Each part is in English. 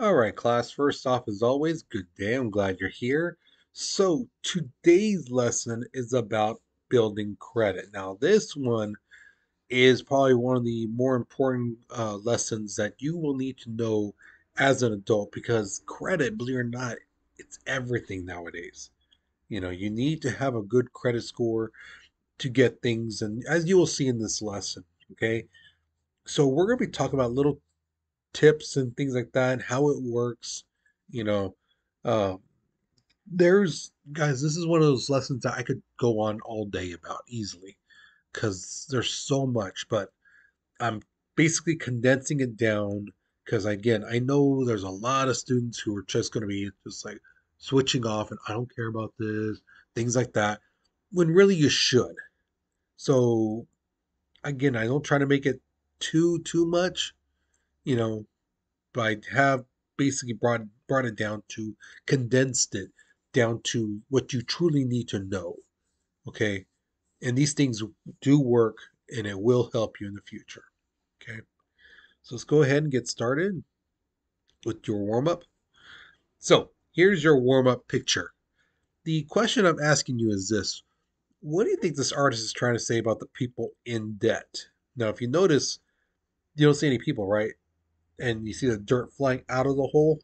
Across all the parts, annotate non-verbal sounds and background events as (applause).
All right, class. First off, as always, good day. I'm glad you're here. So, today's lesson is about building credit. Now, this one is probably one of the more important uh, lessons that you will need to know as an adult because credit, believe it or not, it's everything nowadays. You know, you need to have a good credit score to get things, and as you will see in this lesson, okay? So, we're going to be talking about little tips and things like that and how it works. You know, uh, there's guys, this is one of those lessons that I could go on all day about easily because there's so much, but I'm basically condensing it down because again, I know there's a lot of students who are just going to be just like switching off and I don't care about this, things like that, when really you should. So again, I don't try to make it too too much, you know, but I have basically brought brought it down to condensed it down to what you truly need to know. Okay. And these things do work and it will help you in the future. Okay. So let's go ahead and get started with your warm up. So here's your warm up picture. The question I'm asking you is this What do you think this artist is trying to say about the people in debt? Now, if you notice, you don't see any people, right? And you see the dirt flying out of the hole.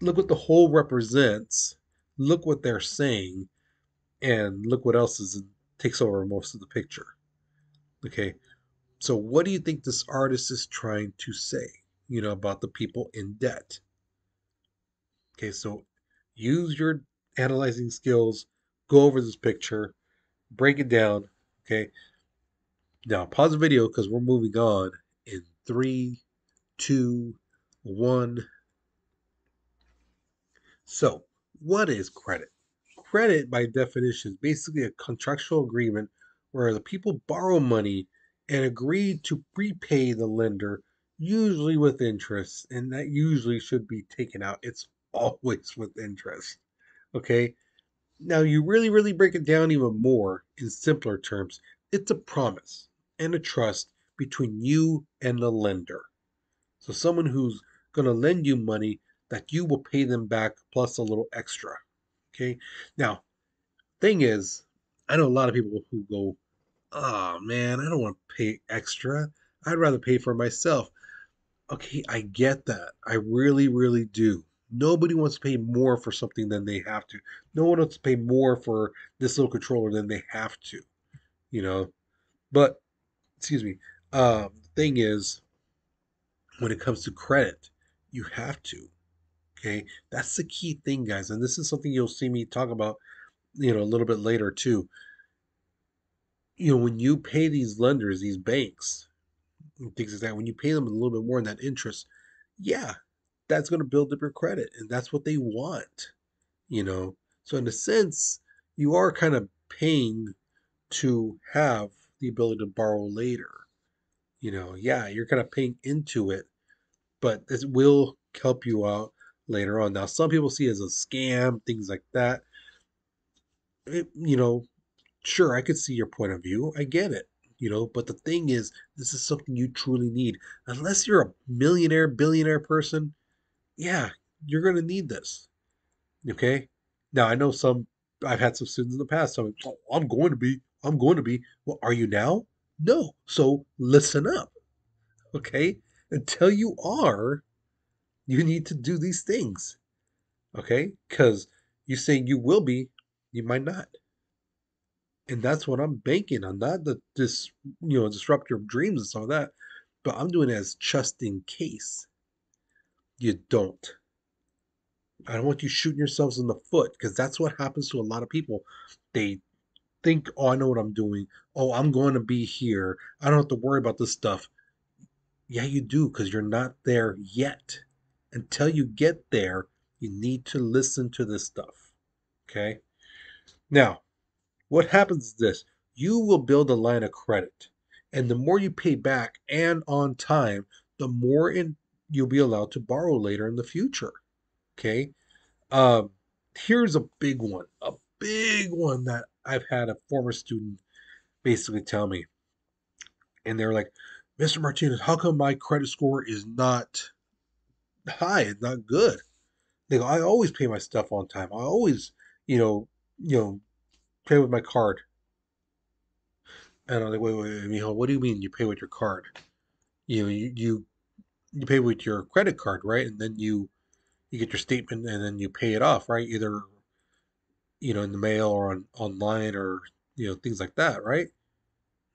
Look what the hole represents. Look what they're saying. And look what else is takes over most of the picture. Okay. So what do you think this artist is trying to say, you know, about the people in debt? Okay, so use your analyzing skills, go over this picture, break it down. Okay. Now pause the video because we're moving on in three, two, one. So, what is credit? Credit, by definition, is basically a contractual agreement where the people borrow money and agree to prepay the lender, usually with interest, and that usually should be taken out. It's (laughs) always with interest. Okay? Now, you really, really break it down even more in simpler terms. It's a promise and a trust between you and the lender. So, someone who's going to lend you money that you will pay them back plus a little extra. Okay. Now, thing is, I know a lot of people who go, oh man, I don't want to pay extra. I'd rather pay for myself. Okay, I get that. I really, really do. Nobody wants to pay more for something than they have to. No one wants to pay more for this little controller than they have to, you know. But, excuse me. Um, thing is, when it comes to credit, you have to. Okay, that's the key thing, guys. And this is something you'll see me talk about, you know, a little bit later too. You know, when you pay these lenders, these banks, things like that, when you pay them a little bit more in that interest, yeah, that's going to build up your credit, and that's what they want. You know, so in a sense, you are kind of paying to have the ability to borrow later. You know, yeah, you're kind of paying into it, but this will help you out later on. Now, some people see it as a scam, things like that. It, you know, sure, I could see your point of view. I get it, you know, but the thing is, this is something you truly need. Unless you're a millionaire, billionaire person, yeah, you're going to need this. Okay? Now, I know some, I've had some students in the past tell me, oh, I'm going to be, I'm going to be. Well, are you now? No. So listen up. Okay? Until you are, you need to do these things. Okay? Because you say you will be, you might not. And that's what I'm banking on. Not that this, you know, disrupt your dreams and of that, but I'm doing it as just in case you don't. I don't want you shooting yourselves in the foot because that's what happens to a lot of people. They think, oh, I know what I'm doing. Oh, I'm going to be here. I don't have to worry about this stuff. Yeah, you do because you're not there yet. Until you get there, you need to listen to this stuff. Okay? Now, what happens is this you will build a line of credit. And the more you pay back and on time, the more in, you'll be allowed to borrow later in the future. Okay? Um, here's a big one, a big one that I've had a former student basically tell me. And they're like, Mr. Martinez, how come my credit score is not high. It's not good. They go, I always pay my stuff on time. I always, you know, you know, pay with my card. And I'm like, wait, wait, wait, Mijo, what do you mean you pay with your card? You know, you, you you pay with your credit card, right? And then you you get your statement and then you pay it off, right? Either you know in the mail or on online or you know things like that, right?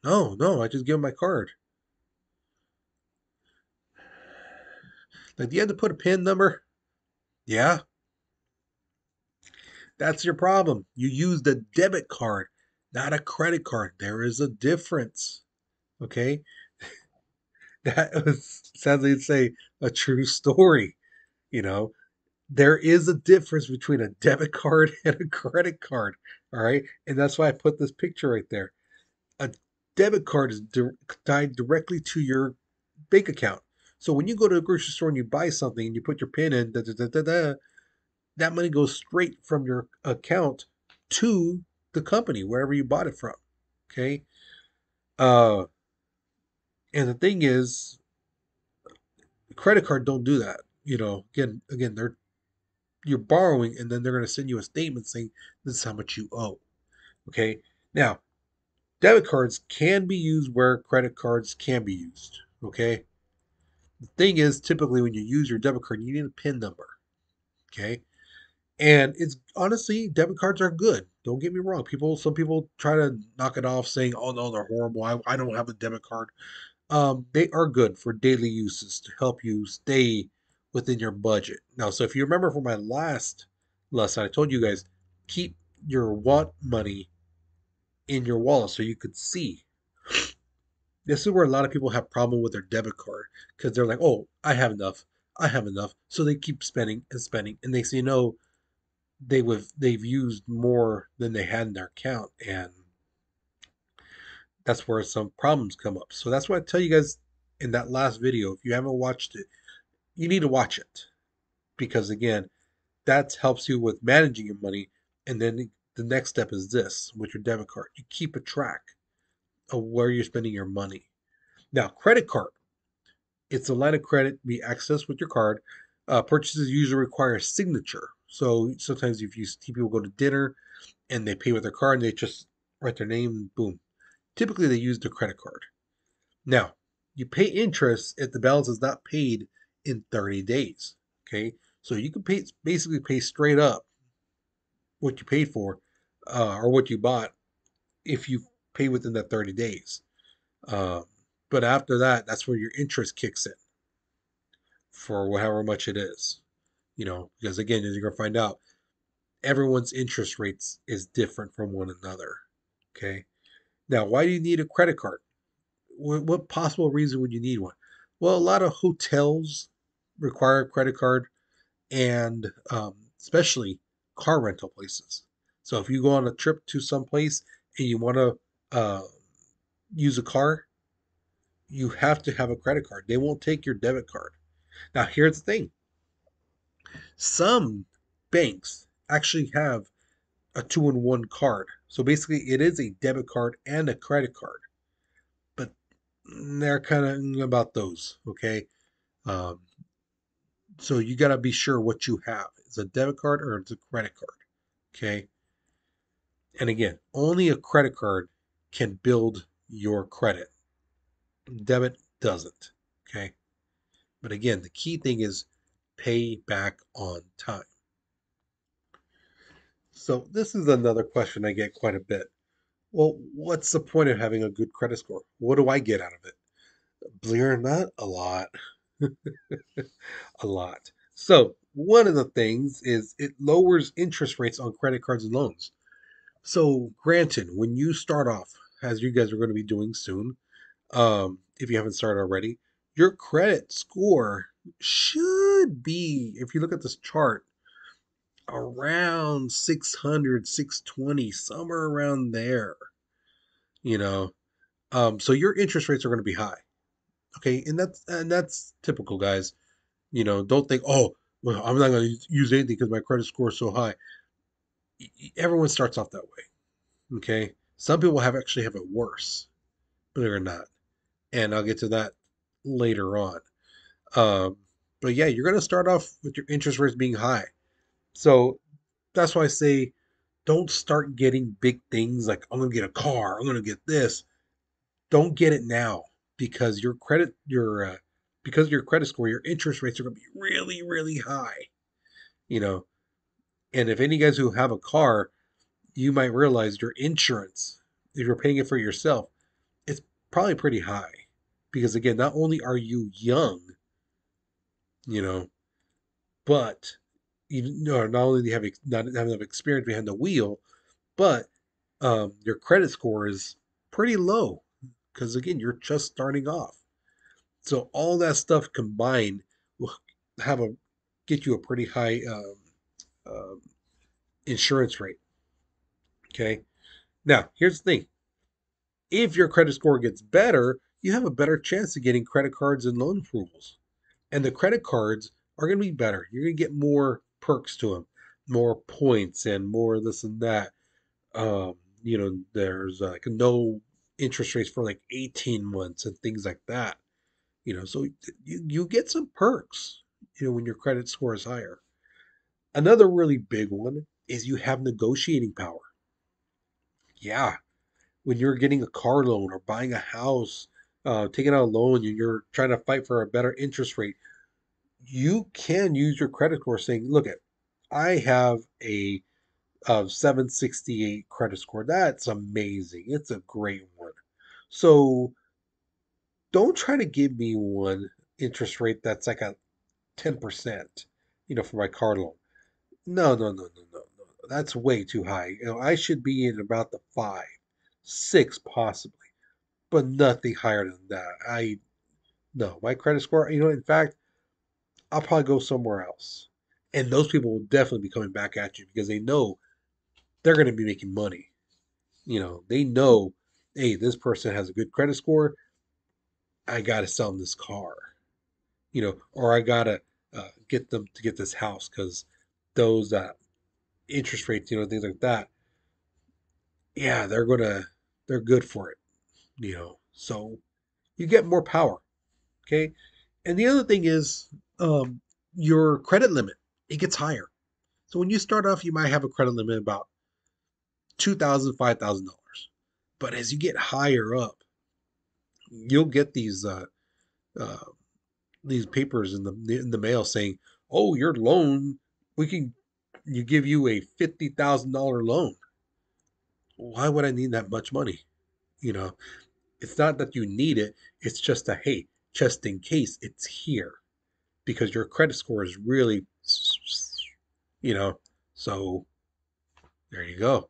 No, no, I just give them my card. Like, do you have to put a PIN number? Yeah, that's your problem. You used a debit card, not a credit card. There is a difference. Okay, (laughs) that was sadly say a true story. You know, there is a difference between a debit card (laughs) and a credit card. All right. And that's why I put this picture right there. A debit card is di- tied directly to your bank account. So when you go to a grocery store and you buy something and you put your PIN in, da, da, da, that money goes straight from your account to the company, wherever you bought it from. Okay. Uh, and the thing is, credit card don't do that. You know, again, again, they're you're borrowing, and then they're going to send you a statement saying this is how much you owe. Okay. Now, debit cards can be used where credit cards can be used. Okay. The thing is, typically when you use your debit card, you need a PIN number. Okay. And it's honestly, debit cards are good. Don't get me wrong. People, some people try to knock it off saying, oh no, they're horrible. I, I don't have a debit card. Um, they are good for daily uses to help you stay within your budget. Now, so if you remember from my last lesson, I told you guys keep your want money in your wallet so you could see. (sniffs) This is where a lot of people have problem with their debit card because they're like, "Oh, I have enough. I have enough." So they keep spending and spending, and they say no, they have they've used more than they had in their account, and that's where some problems come up. So that's why I tell you guys in that last video, if you haven't watched it, you need to watch it because again, that helps you with managing your money. And then the next step is this with your debit card. You keep a track of where you're spending your money. Now, credit card. It's a line of credit be accessed with your card. Uh, purchases usually require a signature. So sometimes if you see people go to dinner and they pay with their card and they just write their name, boom. Typically they use the credit card. Now, you pay interest if the balance is not paid in 30 days. Okay, so you can pay basically pay straight up what you paid for uh, or what you bought if you pay within that 30 days. Uh, but after that, that's where your interest kicks in for however much it is. You know, because again, as you're gonna find out, everyone's interest rates is different from one another. Okay. Now, why do you need a credit card? What, what possible reason would you need one? Well, a lot of hotels require a credit card, and um, especially car rental places. So if you go on a trip to some place and you want to uh, use a car, you have to have a credit card. They won't take your debit card. Now, here's the thing some banks actually have a two in one card. So basically, it is a debit card and a credit card. But they're kind of about those, okay? Um, so you got to be sure what you have. It's a debit card or it's a credit card. Okay. And again, only a credit card can build your credit. Debit doesn't. Okay. But again, the key thing is pay back on time. So this is another question I get quite a bit. Well, what's the point of having a good credit score? What do I get out of it? Believe it or not, a lot. (laughs) a lot. So, one of the things is it lowers interest rates on credit cards and loans. So, granted, when you start off, as you guys are going to be doing soon, um, if you haven't started already, your credit score should be, if you look at this chart, around 600, 620, somewhere around there. You know, um, so your interest rates are going to be high. Okay, and that's and that's typical, guys. You know, don't think, oh, well, I'm not going to use anything because my credit score is so high. Everyone starts off that way. Okay, some people have actually have it worse, believe it or not, and I'll get to that later on. Um, But yeah, you're going to start off with your interest rates being high. So that's why I say don't start getting big things like I'm going to get a car, I'm going to get this. Don't get it now because your credit your uh, because of your credit score, your interest rates are going to be really really high. You know, and if any guys who have a car, you might realize your insurance, if you're paying it for yourself, it's probably pretty high. Because again, not only are you young, you know, but you know, not only do you have not have enough experience behind the wheel, but um, your credit score is pretty low because again, you're just starting off. So all that stuff combined will have a get you a pretty high um, um, insurance rate. Okay. Now, here's the thing if your credit score gets better, you have a better chance of getting credit cards and loan approvals. And the credit cards are going to be better. You're going to get more perks to them, more points, and more this and that. Um, you know, there's like no interest rates for like 18 months and things like that. You know, so you, you get some perks, you know, when your credit score is higher. Another really big one is you have negotiating power. Yeah, when you're getting a car loan or buying a house, uh, taking out a loan, and you're trying to fight for a better interest rate, you can use your credit score saying, look at, I have a, a 768 credit score. That's amazing. It's a great one. So don't try to give me one interest rate that's like a 10%, you know, for my car loan. No, no, no, no, no, no. That's way too high. You know, I should be in about the five, six possibly, but nothing higher than that. I no, my credit score. You know, in fact, I'll probably go somewhere else, and those people will definitely be coming back at you because they know they're going to be making money. You know, they know, hey, this person has a good credit score. I got to sell them this car, you know, or I got to uh, get them to get this house because those uh, interest rates, you know, things like that, yeah, they're gonna they're good for it, you know. So you get more power. Okay. And the other thing is um, your credit limit, it gets higher. So when you start off, you might have a credit limit about two thousand, five thousand dollars. But as you get higher up, you'll get these uh, uh, these papers in the in the mail saying, "Oh, your loan we can you give you a fifty thousand dollar loan. Why would I need that much money? You know, it's not that you need it. It's just a hey, just in case it's here, because your credit score is really, you know. So there you go.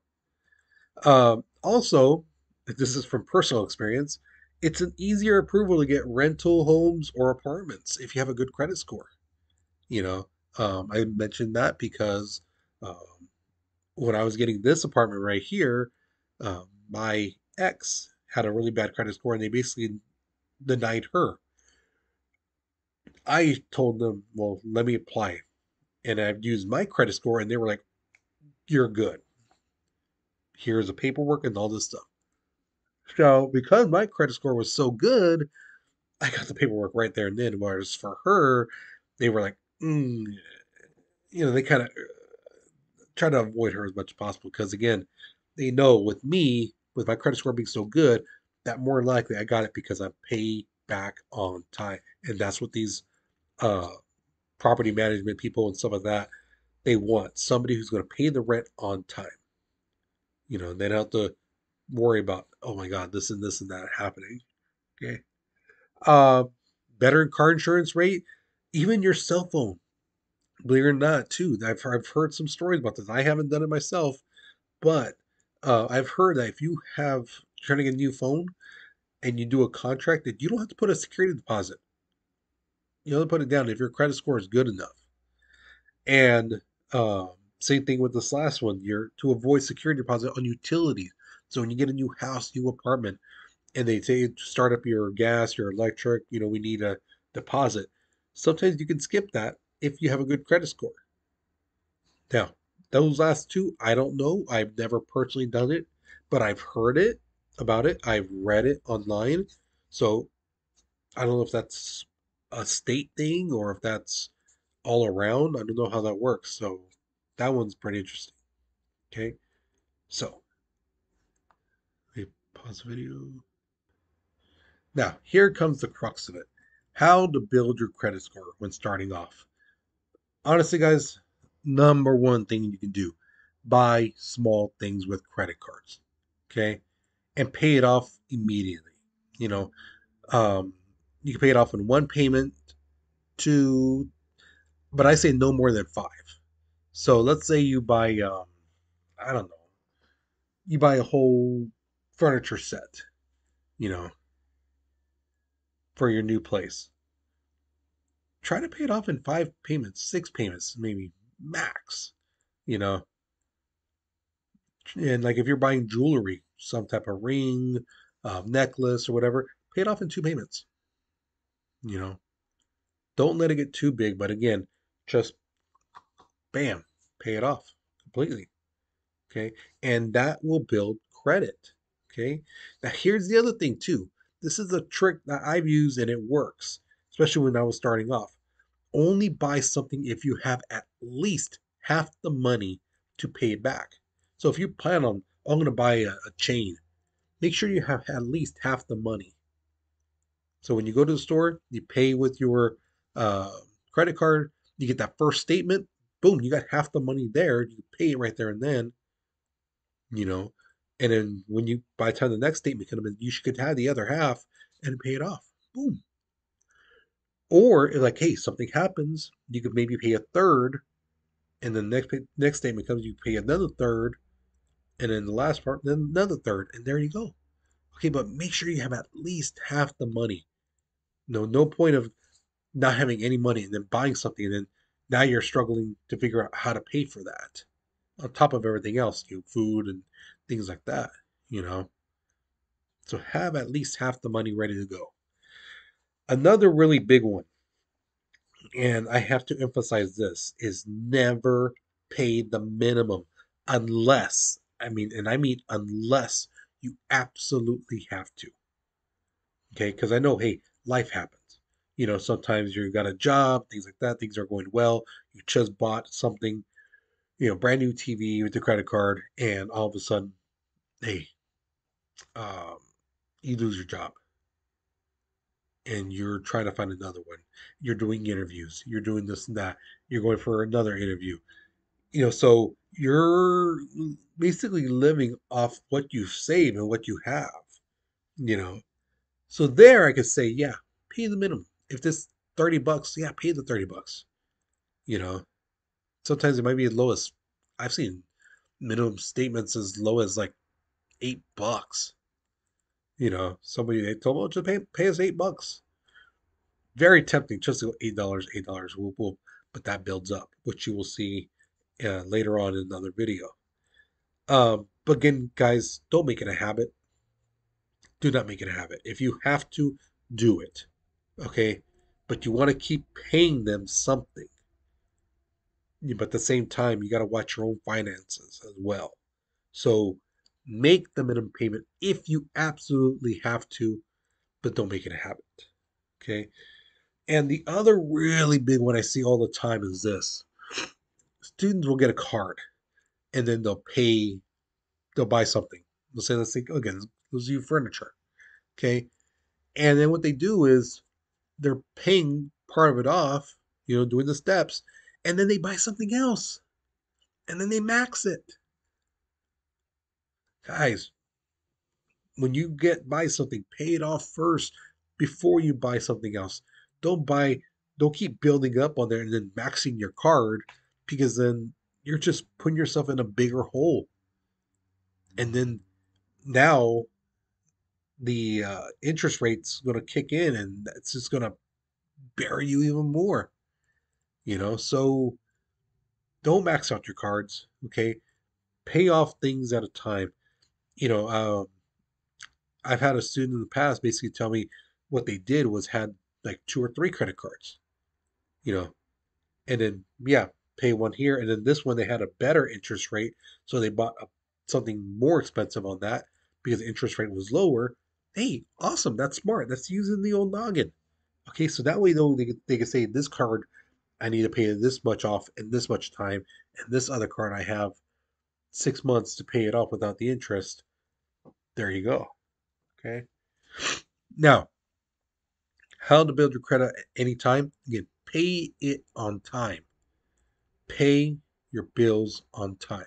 Um, also, this is from personal experience. It's an easier approval to get rental homes or apartments if you have a good credit score. You know, um, I mentioned that because um, when I was getting this apartment right here, um, my ex had a really bad credit score and they basically denied her. I told them, well, let me apply. And I've used my credit score and they were like, you're good. Here's the paperwork and all this stuff. So because my credit score was so good, I got the paperwork right there and then. Whereas for her, they were like, mm, you know, they kind of uh, try to avoid her as much as possible because, again, they know with me, with my credit score being so good, that more likely I got it because I pay back on time. And that's what these uh, property management people and stuff like that, they want somebody who's going to pay the rent on time. You know, they don't have to worry about, oh my God, this and this and that happening. Okay. Uh, better car insurance rate, even your cell phone believe it or not, too. I've, I've heard some stories about this. I haven't done it myself, but uh, I've heard that if you have get a new phone and you do a contract, that you don't have to put a security deposit. You don't put it down if your credit score is good enough. And uh, same thing with this last one. You're to avoid security deposit on utilities. So when you get a new house, new apartment, and they say start up your gas, your electric, you know, we need a deposit. Sometimes you can skip that if you have a good credit score. Now, those last two, I don't know. I've never personally done it, but I've heard it about it. I've read it online. So I don't know if that's a state thing or if that's all around. I don't know how that works. So that one's pretty interesting. Okay. So let me pause the video. Now, here comes the crux of it. How to build your credit score when starting off. Honestly, guys, number one thing you can do buy small things with credit cards. Okay. And pay it off immediately. You know, um, you can pay it off in one payment, two, but I say no more than five. So let's say you buy, um, I don't know, you buy a whole furniture set, you know, for your new place. Try to pay it off in five payments, six payments, maybe max, you know. And like if you're buying jewelry, some type of ring, uh, necklace, or whatever, pay it off in two payments. You know, don't let it get too big, but again, just bam, pay it off completely. Okay. And that will build credit. Okay. Now, here's the other thing, too. This is a trick that I've used and it works, especially when I was starting off. Only buy something if you have at least half the money to pay it back. So if you plan on, I'm going to buy a, a chain, make sure you have at least half the money. So when you go to the store, you pay with your uh, credit card, you get that first statement, boom, you got half the money there. You pay it right there and then, you know. And then when you, by the time the next statement comes in, you should have the other half and pay it off. Boom. Or like, hey, something happens, you could maybe pay a third, and then the next next statement comes, you pay another third, and then the last part, then another third, and there you go. Okay, but make sure you have at least half the money. No, no point of not having any money and then buying something and then now you're struggling to figure out how to pay for that on top of everything else, you know, food and things like that, you know. So have at least half the money ready to go. Another really big one, and I have to emphasize this, is never pay the minimum unless, I mean, and I mean unless you absolutely have to. Okay, because I know, hey, life happens you know, sometimes you've got a job, things like that, things are going well. You just bought something, you know, brand new TV with the credit card, and all of a sudden, hey, um, you lose your job. And you're trying to find another one. You're doing interviews. You're doing this and that. You're going for another interview. You know, so you're basically living off what you save and what you have. You know, so there I could say, yeah, pay the minimum if this 30 bucks, yeah, pay the 30 bucks. You know, sometimes it might be as low as I've seen minimum statements as low as like eight bucks. You know, somebody they told me, just pay, pay us eight bucks. Very tempting, just to go eight dollars, eight dollars. We'll, we'll, but that builds up, which you will see uh, later on in another video. Um, but again, guys, don't make it a habit. Do not make it a habit. If you have to, do it okay? But you want to keep paying them something. But at the same time, you got to watch your own finances as well. So make the minimum payment if you absolutely have to, but don't make it a habit. Okay. And the other really big one I see all the time is this students will get a card and then they'll pay, they'll buy something. They'll say, let's think again, let's use furniture. Okay. And then what they do is they're paying part of it off, you know, doing the steps, and then they buy something else. And then they max it. Guys, when you get buy something, pay it off first before you buy something else. Don't buy don't keep building up on there and then maxing your card because then you're just putting yourself in a bigger hole. And then now the uh, interest rate's going to kick in and it's just going to bury you even more. You know, so don't max out your cards, okay? Pay off things at a time. You know, um, I've had a student in the past basically tell me what they did was had like two or three credit cards, you know, and then, yeah, pay one here. And then this one, they had a better interest rate. So they bought a, something more expensive on that because the interest rate was lower Hey, awesome. That's smart. That's using the old noggin. Okay, so that way though they they can say this card I need to pay this much off in this much time, and this other card I have six months to pay it off without the interest. There you go. Okay. Now, how to build your credit at any time? Again, pay it on time. Pay your bills on time.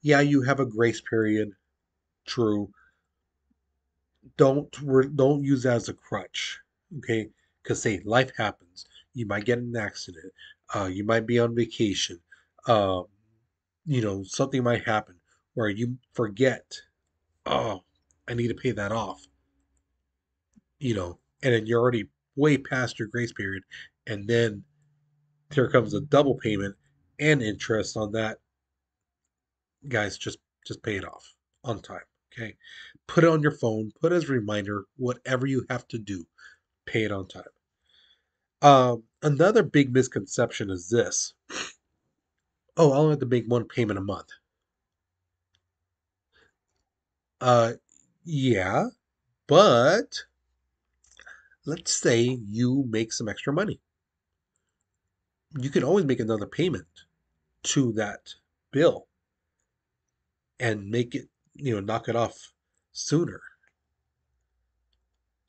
Yeah, you have a grace period. True. Don't don't use that as a crutch. Okay, because say life happens. You might get an accident. Uh, you might be on vacation. Um, you know, something might happen where you forget, oh, I need to pay that off. You know, and then you're already way past your grace period, and then here comes a double payment and interest on that. Guys, just just pay it off on time. Okay. Put it on your phone, put it as a reminder, whatever you have to do, pay it on time. Um, another big misconception is this. Oh, I only have to make one payment a month. Uh, yeah, but let's say you make some extra money. You can always make another payment to that bill and make it, you know, knock it off sooner.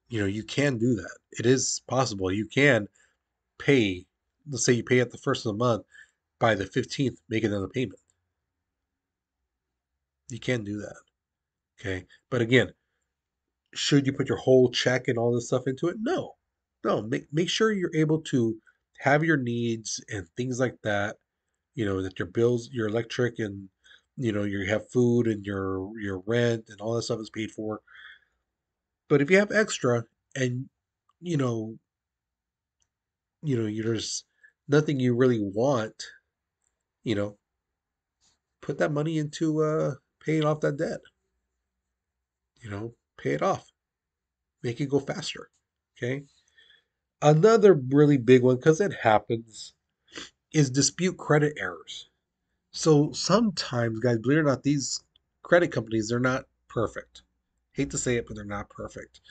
You know, you can do that. It is possible. You can pay, let's say you pay at the first of the month, by the 15th, make another payment. You can do that. Okay. But again, should you put your whole check and all this stuff into it? No. No. Make make sure you're able to have your needs and things like that. You know, that your bills, your electric and you know, you have food and your your rent and all that stuff is paid for. But if you have extra and you know, you know, there's nothing you really want, you know, put that money into uh paying off that debt. You know, pay it off. Make it go faster. Okay. Another really big one, because it happens, is dispute credit errors. So sometimes, guys, believe it or not, these credit companies, they're not perfect. Hate to say it, but they're not perfect.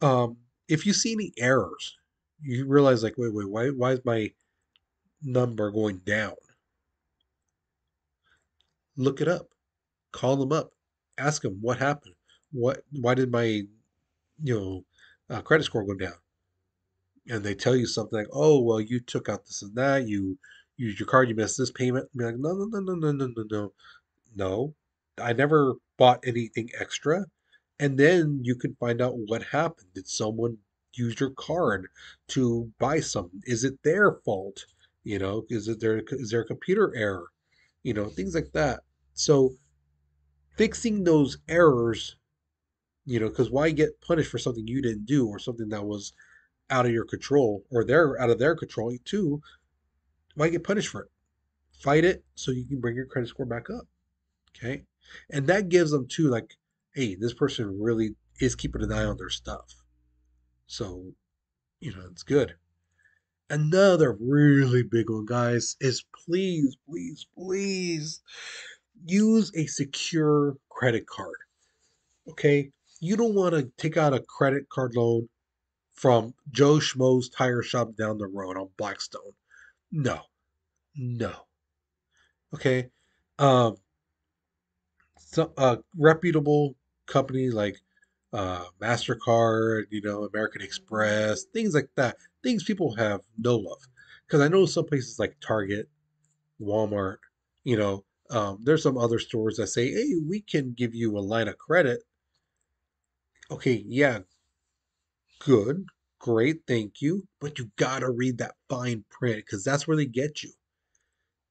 Um, if you see any errors, you realize like, wait, wait, why, why is my number going down? Look it up. Call them up. Ask them what happened. What? Why did my, you know, uh, credit score go down? And they tell you something like, oh, well, you took out this and that. You used your card. You missed this payment. Be like, no, no, no, no, no, no, no, no, no. I never bought anything extra. And then you can find out what happened. Did someone use your card to buy something? Is it their fault? You know, is it there? Is there a computer error? You know, things like that. So fixing those errors, you know, because why get punished for something you didn't do or something that was out of your control or they're out of their control too? Why get punished for it? Fight it so you can bring your credit score back up. Okay. And that gives them too, like, hey, this person really is keeping an eye on their stuff. So, you know, it's good. Another really big one, guys, is please, please, please use a secure credit card. Okay? You don't want to take out a credit card loan from Joe Schmo's tire shop down the road on Blackstone. No. No. Okay? Um, so, uh, reputable company like uh, MasterCard, you know, American Express, things like that. Things people have no love Because I know some places like Target, Walmart, you know, um, there's some other stores that say, hey, we can give you a line of credit. Okay, yeah, good, great, thank you. But you got to read that fine print because that's where they get you.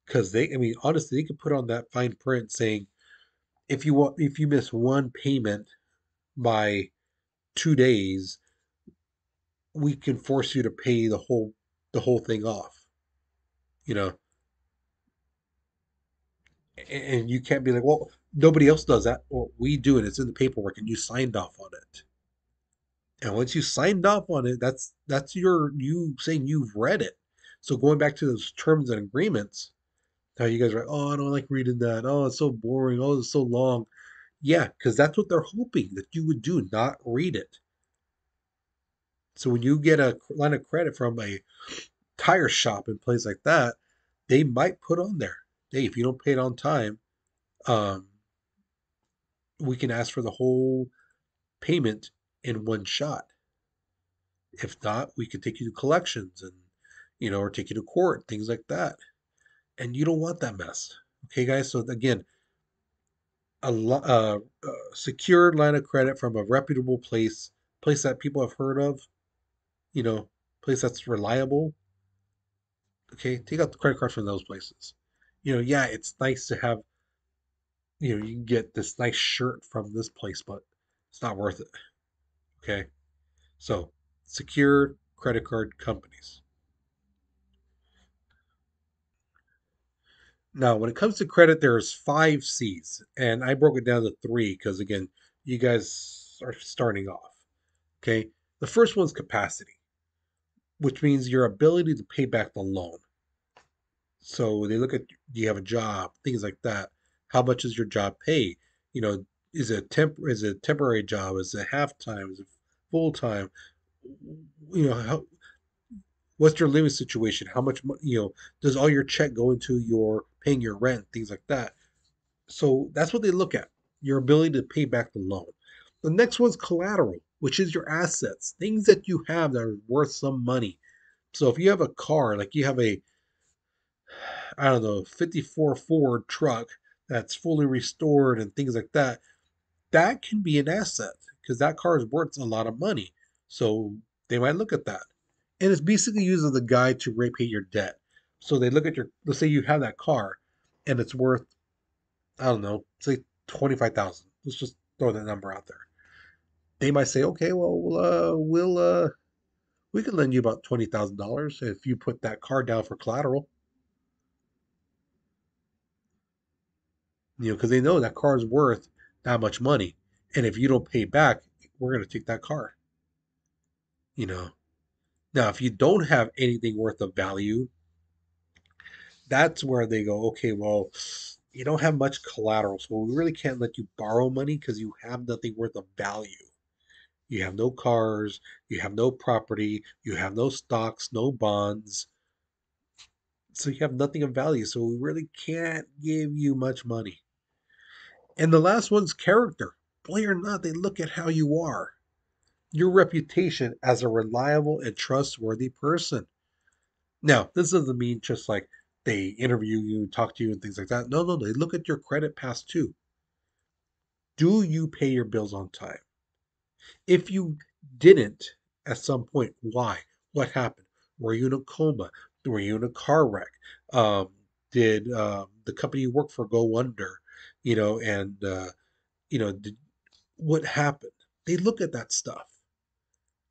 Because they, I mean, honestly, they could put on that fine print saying, if you want, if you miss one payment by two days, we can force you to pay the whole the whole thing off. You know, and you can't be like, well, nobody else does that. Well, we do it. It's in the paperwork, and you signed off on it. And once you signed off on it, that's that's your you saying you've read it. So going back to those terms and agreements, how you guys are, like, oh, I don't like reading that. Oh, it's so boring. Oh, it's so long. Yeah, because that's what they're hoping that you would do, not read it. So when you get a line of credit from a tire shop and place like that, they might put on there, hey, if you don't pay it on time, um, we can ask for the whole payment in one shot. If not, we could take you to collections and, you know, or take you to court, things like that. And you don't want that mess. Okay, guys. So again, a, uh, a secured line of credit from a reputable place, place that people have heard of, you know, place that's reliable. Okay, take out the credit card from those places. You know, yeah, it's nice to have, you know, you can get this nice shirt from this place, but it's not worth it. Okay, so secure credit card companies. Now, when it comes to credit, there's five C's, and I broke it down to three because again, you guys are starting off. Okay, the first one's capacity, which means your ability to pay back the loan. So they look at do you have a job, things like that. How much does your job pay? You know, is it temp is it a temporary job? Is it half time? Is it full time? You know, how what's your living situation? How much you know does all your check go into your paying your rent, things like that. So that's what they look at your ability to pay back the loan. The next one's collateral, which is your assets, things that you have that are worth some money. So if you have a car, like you have a, I don't know, 54 Ford truck that's fully restored and things like that, that can be an asset because that car is worth a lot of money. So they might look at that. And it's basically used as a guide to repay your debt. So they look at your, let's say you have that car and it's worth, I don't know, say 25,000. Let's just throw that number out there. They might say, okay, well, we'll, uh, we'll, uh, we can lend you about $20,000 if you put that car down for collateral. You know, because they know that car is worth that much money. And if you don't pay back, we're going to take that car. You know, now if you don't have anything worth of value, that's where they go, okay, well, you don't have much collateral, so we really can't let you borrow money because you have nothing worth of value. You have no cars, you have no property, you have no stocks, no bonds. So you have nothing of value. So we really can't give you much money. And the last one's character. It or not, they look at how you are, your reputation as a reliable and trustworthy person. Now, this doesn't mean just like, they interview you, talk to you, and things like that. No, no, they look at your credit past too. Do you pay your bills on time? If you didn't at some point, why? What happened? Were you in a coma? Were you in a car wreck? Um, did uh, the company you work for go under? You know, and uh, you know, did, what happened? They look at that stuff.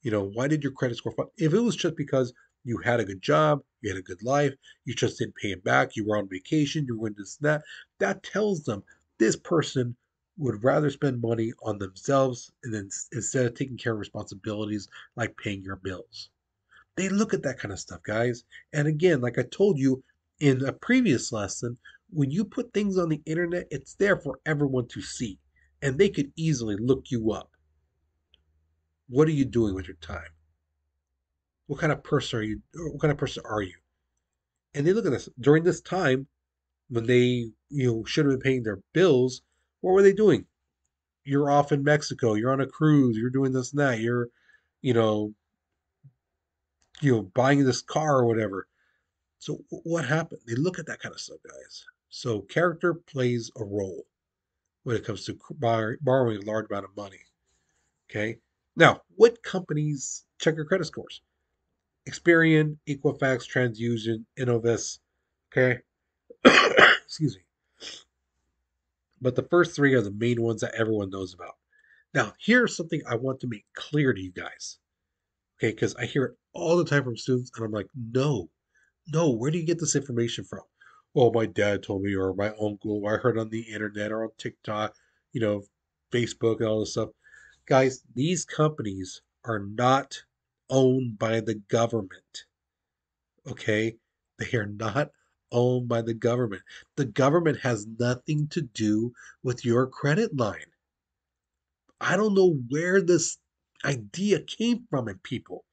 You know, why did your credit score fall? If it was just because you had a good job, you had a good life, you just didn't pay it back, you were on vacation, you were in this and that. That tells them this person would rather spend money on themselves and then instead of taking care of responsibilities like paying your bills. They look at that kind of stuff, guys. And again, like I told you in a previous lesson, when you put things on the internet, it's there for everyone to see, and they could easily look you up. What are you doing with your time? What kind of person are you? What kind of person are you? And they look at this during this time when they you know should have been paying their bills. What were they doing? You're off in Mexico. You're on a cruise. You're doing this and that. You're, you know, you know, buying this car or whatever. So what happened? They look at that kind of stuff, guys. So character plays a role when it comes to borrowing a large amount of money. Okay. Now, what companies check your credit scores? Experian, Equifax, TransUnion, Innovis. Okay. (coughs) Excuse me. But the first three are the main ones that everyone knows about. Now, here's something I want to make clear to you guys. Okay, because I hear it all the time from students, and I'm like, no, no, where do you get this information from? Well, my dad told me, or my uncle, or I heard on the internet, or on TikTok, you know, Facebook, and all this stuff. Guys, these companies are not owned by the government. Okay? They are not owned by the government. The government has nothing to do with your credit line. I don't know where this idea came from in people.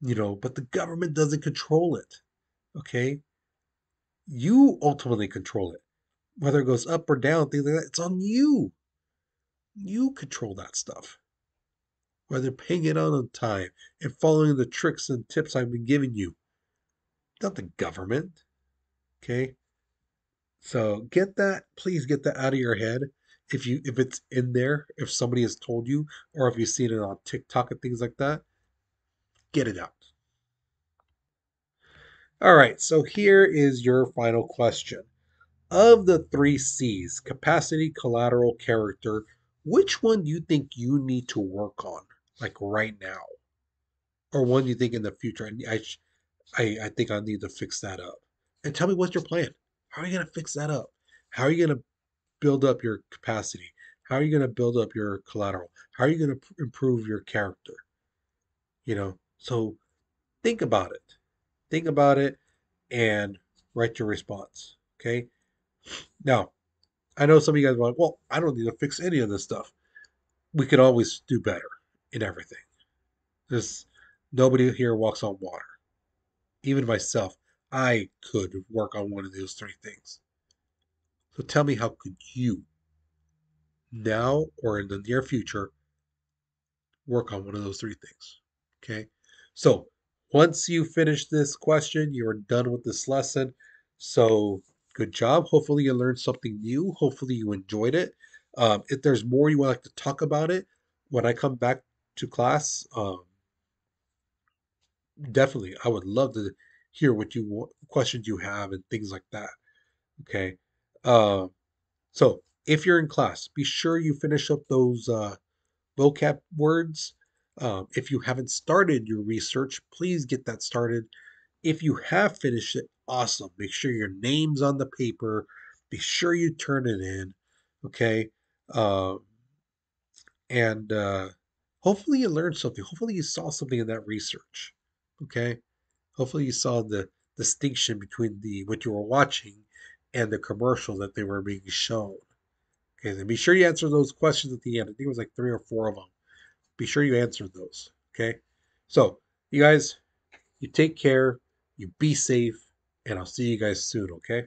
you know, but the government doesn't control it. Okay? You ultimately control it. Whether it goes up or down, things like that, it's on you. You control that stuff. Whether paying it on on time and following the tricks and tips I've been giving you. Not the government. Okay? So get that, please get that out of your head. If you if it's in there, if somebody has told you, or if you've seen it on TikTok and things like that, get it out. All right, so here is your final question. Of the three C's, capacity, collateral, character, which one do you think you need to work on, like right now? Or one you think in the future? I, I, I think I need to fix that up. And tell me what's your plan? How are you going to fix that up? How are you going to build up your capacity? How are you going to build up your collateral? How are you going to improve your character? You know, so think about it. Think about it and write your response. Okay. Now, I know some of you guys are like, well, I don't need to fix any of this stuff. We could always do better in everything. There's nobody here walks on water. Even myself, I could work on one of those three things. So tell me, how could you, now or in the near future, work on one of those three things? Okay. So once you finish this question, you are done with this lesson. So good job. Hopefully you learned something new. Hopefully you enjoyed it. Um, if there's more you would like to talk about it, when I come back to class, um, definitely I would love to hear what you questions you have and things like that. Okay. Uh, so if you're in class, be sure you finish up those uh, vocab words. Um, if you haven't started your research, please get that started. If you have finished it, awesome. Make sure your name's on the paper. Be sure you turn it in. Okay. Um, and uh, hopefully you learned something. Hopefully you saw something in that research. Okay. Hopefully you saw the distinction between the what you were watching and the commercial that they were being shown. Okay, then be sure you answer those questions at the end. I think it was like three or four of them. Be sure you answer those. Okay. So you guys, you take care, you be safe, and I'll see you guys soon. Okay.